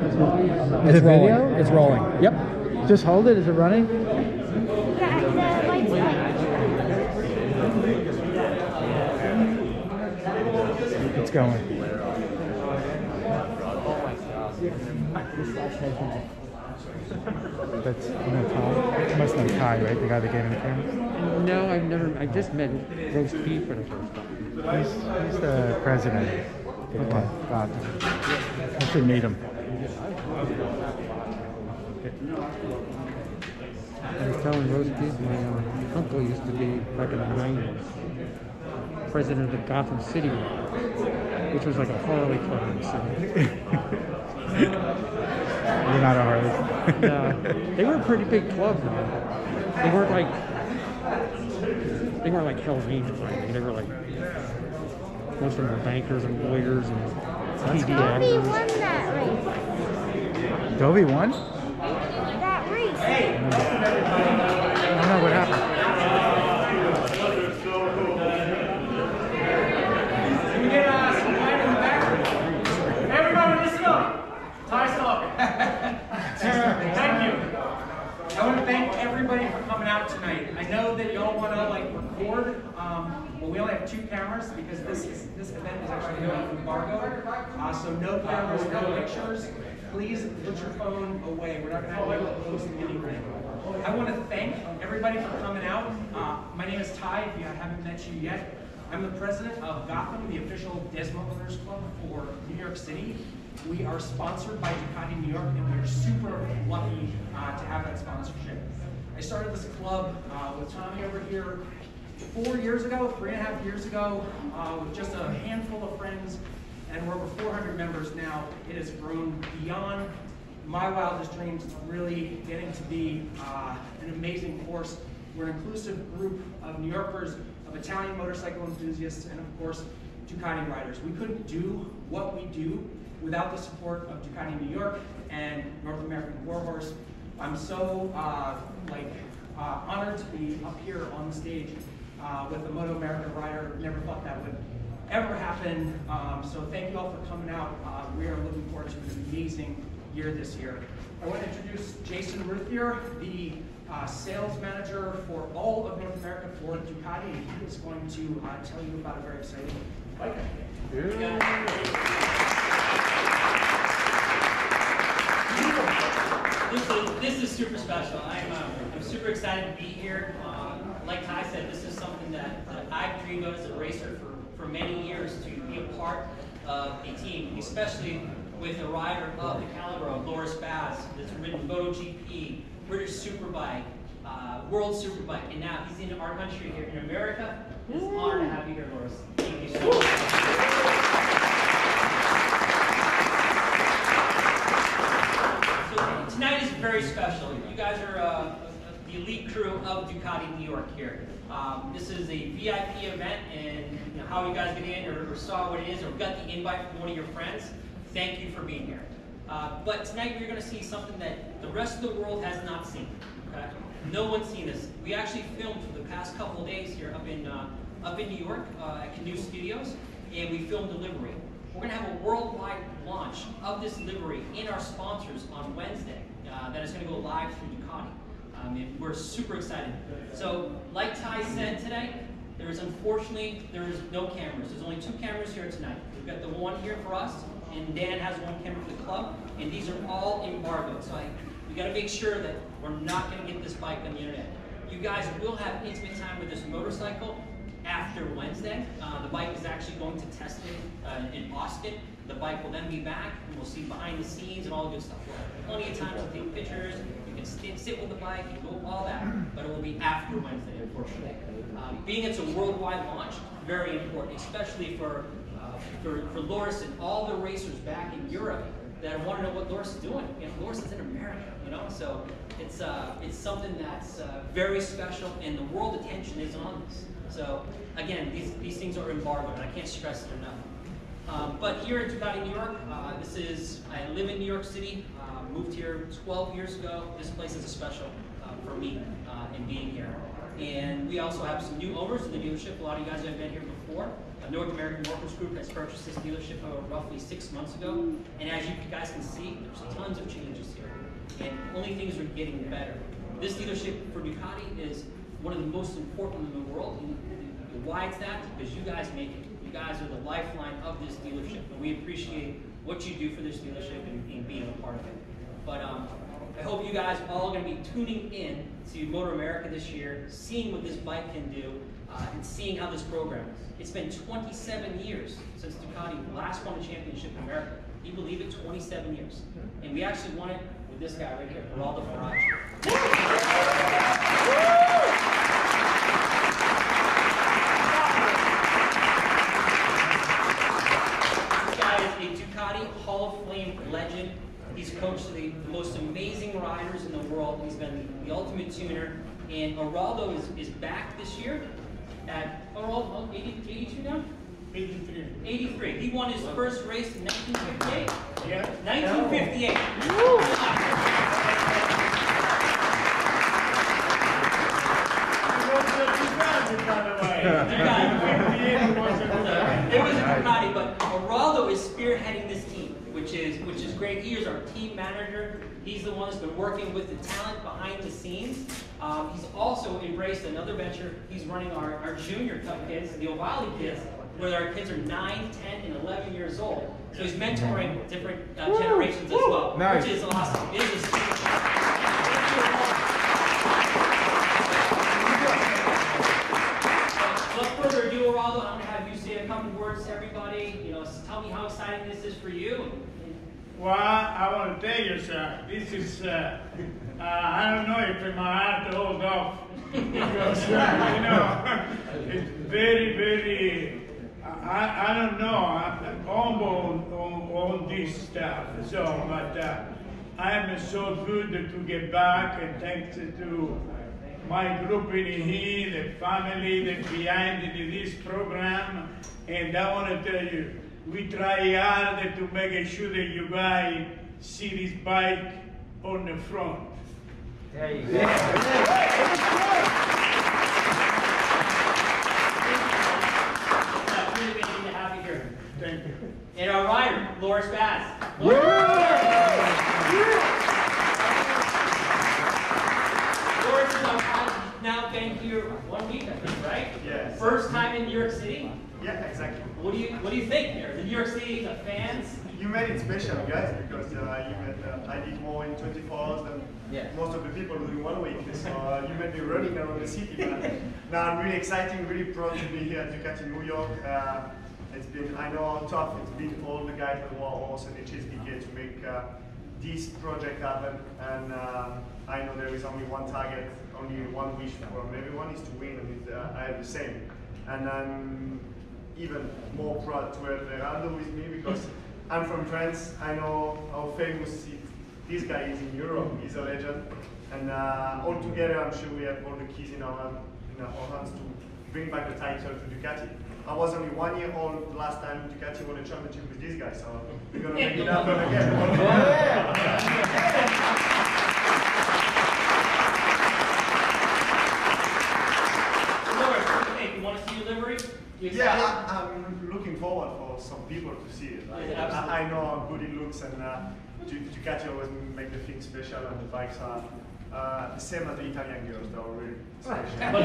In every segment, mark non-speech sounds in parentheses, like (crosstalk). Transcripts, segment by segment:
It's It's rolling. video? It's rolling. Yep. Just hold it. Is it running? Yeah, the light's. It's going. That's you know, Ty. Must know Ty, right? The guy that gave him the camera. No, I've never. I just met roast beef for the first time. He's, he's the president. Okay, got it. I should meet him. I was telling roast beef. My uh, uncle used to be back in the nineties president of the Gotham City, which was like a Harley club in the city. (laughs) You're not a Harley. Uh, they were a pretty big club though. They weren't like they weren't like Hell's Angels or anything. They were like most of them were bankers and lawyers and TV Toby actors. won that race. Dobie won? That race. I don't know what happened. Can we get uh, some light in the back? Everybody listen up. Ty Stalker. (laughs) thank you. I want to thank everybody for coming out tonight. I know that y'all want to like record, but we only have two cameras because this is this event is actually on embargo. Uh, so no cameras, no pictures. Please put your phone away. We're not going to have you post anything. I want to thank everybody for coming out. Uh, my name is Ty. If I haven't met you yet, I'm the president of Gotham, the official Desmo Owners Club for New York City. We are sponsored by Ducati New York, and we are super lucky uh, to have that sponsorship. I started this club uh, with Tommy over here four years ago, three and a half years ago, uh, with just a handful of friends, and we're over 400 members now. It has grown beyond my wildest dreams. It's really getting to be uh, an amazing course. We're an inclusive group of New Yorkers, of Italian motorcycle enthusiasts, and of course, Ducati riders. We couldn't do what we do without the support of Ducati New York and North American Warhorse. I'm so uh, like uh, honored to be up here on the stage uh, with a Moto America rider. Never thought that would ever happen. Um, so thank you all for coming out. Uh, we are looking forward to an amazing year this year. I want to introduce Jason Ruthier, the uh, sales manager for all of North America for Ducati, he is going to uh, tell you about a very exciting bike. This is, this is super special. I'm, uh, I'm super excited to be here. Like Ty said, this is something that, that I've dreamed of as a racer for, for many years to be a part of a team, especially with a rider of the caliber of Loris Baz that's ridden MotoGP, British Superbike, uh, World Superbike, and now he's in our country here in America. It's an honor to have you here, Loris. Thank you so much. So tonight is very special. You guys are uh, the elite crew of Ducati New York here. Um, this is a VIP event, and you know, how you guys get in or, or saw what it is or got the invite from one of your friends, thank you for being here. Uh, but tonight we're going to see something that the rest of the world has not seen. Okay? No one's seen this. We actually filmed for the past couple days here up in uh, up in New York uh, at Canoe Studios, and we filmed a livery. We're going to have a worldwide launch of this livery in our sponsors on Wednesday. Uh, that is going to go live through Ducati. Um, and we're super excited. So, like Ty said today, there is unfortunately there is no cameras. There's only two cameras here tonight. We've got the one here for us, and Dan has one camera for the club, and these are all embargoed. So I, we got to make sure that we're not going to get this bike on the internet. You guys will have intimate time with this motorcycle after Wednesday. Uh, the bike is actually going to test it uh, in Austin. The bike will then be back, and we'll see behind the scenes and all the good stuff. We'll have plenty of time to take pictures. Can sit, with the bike, can do all that, but it will be after Wednesday, unfortunately. Um, being it's a worldwide launch, very important, especially for uh, for, for Loris and all the racers back in Europe that want to know what Loris is doing. You know, Loris is in America, you know, so it's uh, it's something that's uh, very special, and the world attention is on this. So again, these, these things are embargoed, and I can't stress it enough. Um, but here in Ducati, New York, uh, this is, I live in New York City, uh, moved here 12 years ago. This place is a special uh, for me uh, in being here. And we also have some new owners in the dealership. A lot of you guys have been here before. A North American Warhorse Group has purchased this dealership uh, roughly six months ago. And as you guys can see, there's tons of changes here. And only things are getting better. This dealership for Ducati is one of the most important in the world. Why it's that? Because you guys make it. You guys are the lifeline of this dealership. And we appreciate what you do for this dealership and, and being a part of it. But um, I hope you guys all are going to be tuning in to MotoAmerica this year, seeing what this bike can do, uh, and seeing how this program. It's been 27 years since Ducati last won a championship in America. Can you believe it? 27 years. And we actually won it with this guy right here, Eraldo Ferracci. This guy is a Ducati Hall of Fame legend. He's coached the, the most amazing riders in the world. He's been the, ultimate tuner. And Eraldo is, is back this year at Eraldo, 80, 82 now? 83. 83. He won his first race in 1958. Yeah. 1958. It was but Eraldo is spearheading this team, which is which is great. He is our team manager. He's the one that's been working with the talent behind the scenes. Um, he's also embraced another venture. He's running our, our junior cup kids, the Ovali kids, where our kids are 9, 10, and 11 years old. So he's mentoring different uh, generations as well, Nice. which is awesome. It is Without further ado, Eraldo, I'm going to words to everybody. You know, tell me how exciting this is for you. Well, I want to tell you, sir, this is, uh, uh, I don't know if my heart hold off. Because, uh, you know, (laughs) it's very, very, I, I don't know, I'm humble on, on this stuff. So, but uh, I am so good to get back and thanks to my group in here, the family that behind this program. And I want to tell you, we try hard to make sure that you guys see this bike on the front. Yeah, really amazing to have you here. Thank you. And our rider, Loris Baz. Loris is our rider. Now been here one week, I think, right? Yes. First time in New York City. Yeah, exactly. What do you What do you think? here? the New York City, the fans. You made it special, guys, because uh, you made, uh, I did more in 24 hours than Yeah. most of the people doing one week. So uh, you made me running around the city. But (laughs) now I'm really excited, really proud to be here at Ducati New York. Uh, it's been, I know how tough it's been all the guys that were also in HSBK to make this project happen. And uh, I know there is only one target, only one wish from everyone is to win, and uh, I have the same. And I'm even more proud to have Eraldo with me because (laughs) I'm from France. I know how famous this guy is in Europe. He's a legend. And uh, all together, I'm sure we have all the keys in our, in our hands to bring back the title to Ducati. I was only one year old last time Ducati won a championship with this guy, so we're gonna make it happen (laughs) again. Loris, what you want to see your livery? Yeah, I, I'm looking forward for some people to see it. I, Yeah. I, I know how good it looks, and uh, Du- Ducati always make the thing special, and the bikes are uh, the same as the Italian girls. They're really special. But,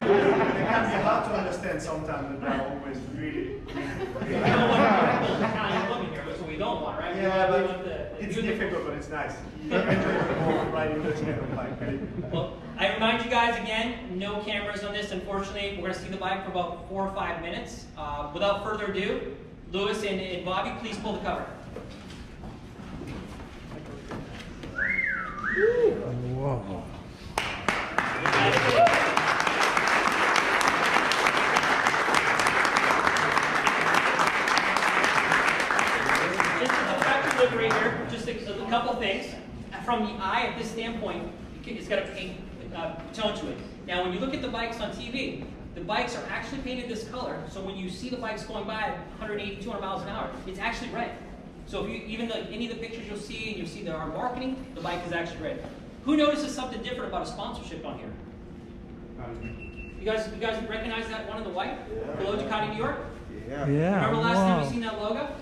they can be hard to understand sometimes, but they're always really, we really. don't want Italian women here, that's what we don't want, right? We Yeah, but want the- the it's difficult, but it's nice. (laughs) You enjoy more riding the kind bike. really. Well, I remind you guys again, no cameras on this, unfortunately. We're going to see the bike for about four or five minutes. Uh, without further ado, Lewis and, and Bobby, please pull the cover. Just a a, couple things. From the eye at this standpoint, it's got a paint uh, tone to it. Now, when you look at the bikes on TV, the bikes are actually painted this color, so when you see the bikes going by at 180, 200 miles an hour, it's actually red. So if you, even any of the pictures you'll see, and you'll see there are marketing, the bike is actually red. Who notices something different about a sponsorship on here? You guys, you guys recognize that one in the white below Ducati New York? Yeah. yeah. Remember last time wow. we seen that logo?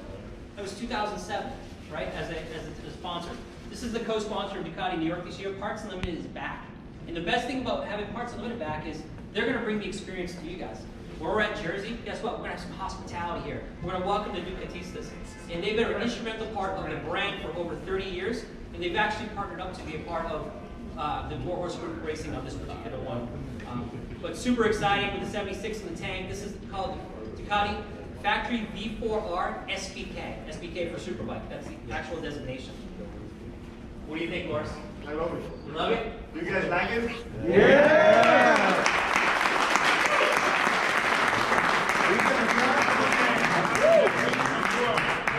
That was 2007, right? As a, as a, as a sponsor. This is the co-sponsor of Ducati New York this year. Parts Unlimited is back. And the best thing about having Parts Unlimited back is they're going to bring the experience to you guys. Where we're at Jersey, guess what? We're going to have some hospitality here. We're going to welcome the Ducatistas. And they've been an instrumental part of the brand for over 30 years. And they've actually partnered up to be a part of uh, the Warhorse racing on this particular one. Um, but super exciting with the 76 in the tank. This is called Ducati Factory V4R SBK. SBK for Superbike. That's the actual designation. What do you think, Loris? I love it. You love it? You guys like it? What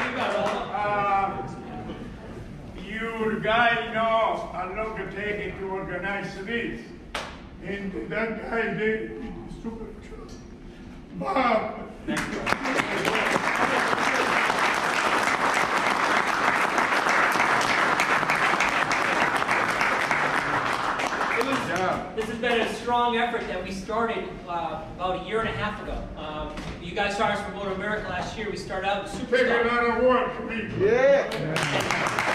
do you got, Rollo? Uh, your guy know how long it take it to organize this. And that guy did a super job. Bob, It was, this has been a strong effort that we started uh, about a year and a half ago. Um, you guys saw us from MotoAmerica last year. We started out with take a lot of work, people. We started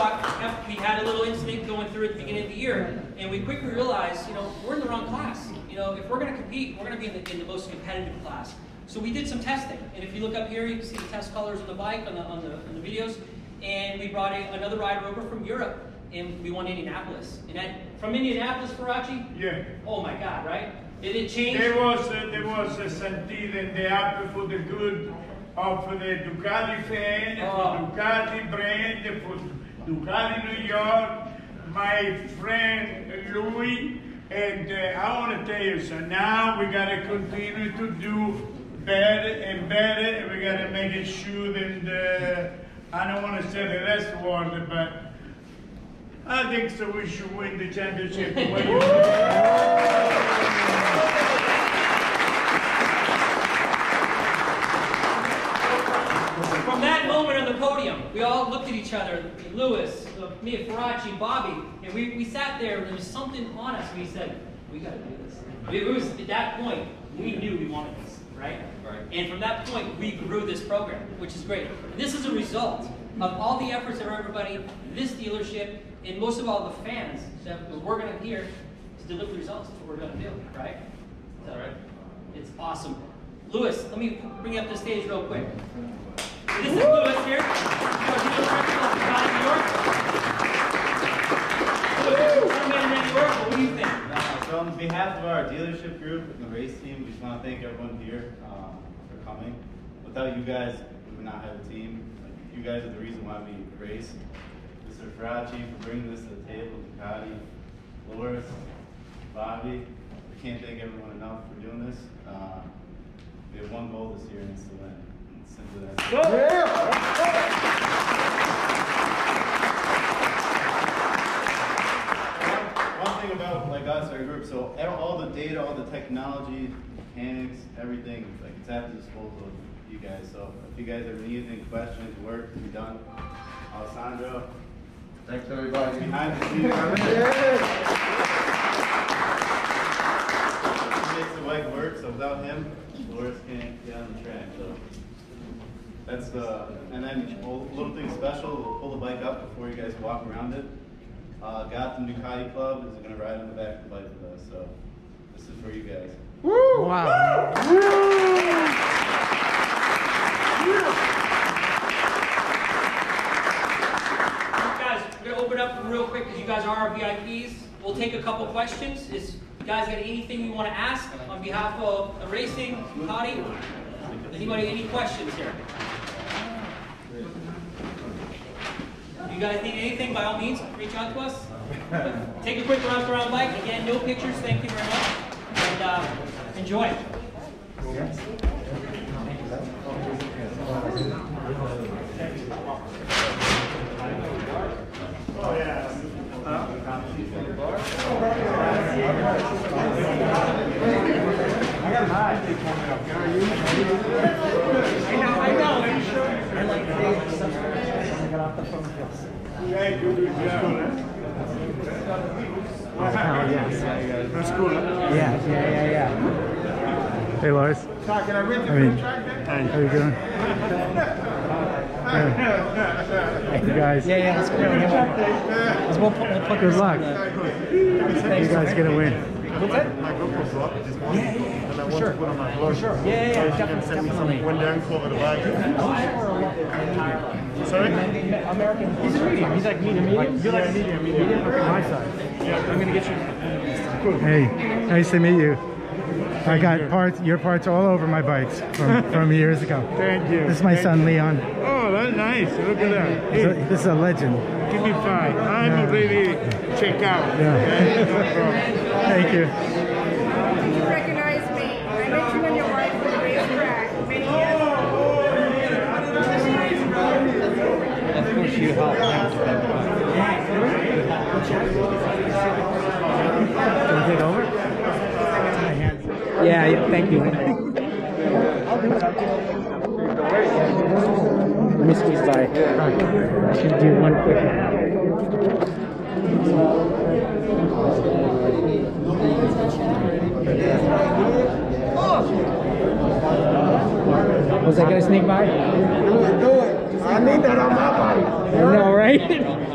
after We had a little incident going through at the beginning of the year, and we quickly realized, you know, we're in the wrong class. You know, if we're going to compete, we're going to be in the, in the most competitive class. So we did some testing, and if you look up here, you can see the test colors on the bike on the on the, on the videos. And we brought a, another rider over from Europe, and we won Indianapolis. And that, from Indianapolis, Ferracci, Yeah. oh my God, right? Did it change? There was uh, there was a sentiment in the app for the good of the Ducati fan, Oh. for Ducati brand, for York. My friend Louis, and uh, I want to tell you, so now we got to continue to do better and better, and we got to make it sure that uh, I don't want to say the rest word, but I think so. We should win the championship. (laughs) From that moment on the podium, we all looked at each other, Lewis, uh, me, Ferracci, Bobby, and we, we sat there and there was something on us we said, we gotta do this. It was at that point, we knew we wanted this, right? Right. And from that point, we grew this program, which is great. This is a result of all the efforts of everybody, this dealership, and most of all the fans that we're working on here to deliver the results. That's what we're gonna do, right? So, It's awesome. Lewis, let me bring you up to the stage real quick. This is Lewis here. So on behalf of our dealership group and the race team, we just want to thank everyone here um, for coming. Without you guys, we would not have a team. Like, you guys are the reason why we race. Mr. Ferracci for bringing this to the table, Ducati, Loris, Bobby. We can't thank everyone enough for doing this. Uh, we have one goal this year, and it's to win. That. One- One thing about like us, our group, so all the data, all the technology, mechanics, everything, like it's at the disposal of you guys. So if you guys ever need anything, questions, work to be done, Alessandro. Thanks everybody. Behind the scenes. He makes the bike work, so without him, Loris can't get on the track. So that's the, and then a little thing special, we'll pull the bike up before you guys walk around it. Uh, Gotham Ducati Club is gonna ride on the back of the bike with us, so this is for you guys. Woo! Wow. Guys, we're gonna open up real quick because you guys are our VIPs. We'll take a couple questions. Is you guys got anything you want to ask on behalf of the racing, Ducati? Anybody, any questions here? You guys need anything, by all means, reach out to us. (laughs) Take a quick round around bike. Again, no pictures. Thank you very much. And uh, enjoy. Oh yeah. Thank carta from yes. Yeah, yeah, yeah, yeah. Hey, Lars. Can I read the I mean, How you doing? you guys. Yeah, yeah, that's cool. Let's we'll, we'll Good luck. You guys going to win. Yeah, yeah. I want sure. to put on my vlog. sure. Yeah, yeah, yeah, So you can definitely, send me definitely. some when they uncover the bag. Sorry? American. He's a medium. He's like medium. medium? You're like medium, medium. Okay, my size. Yeah, I'm gonna get you. Hey, nice to meet you. I got parts, your parts all over my bikes from, from years ago. (laughs) Thank you. This is my Thank son you. Leon. Oh, that's nice. Look at that. This is Hey, a, this is a legend. give me five. I'm Yeah. already checked out. Yeah. Okay? No. Thank you. You take over? Yeah, yeah, thank you. Let me by. I should do one quick. Was I gonna sneak by? I need that on my bike. I know, right?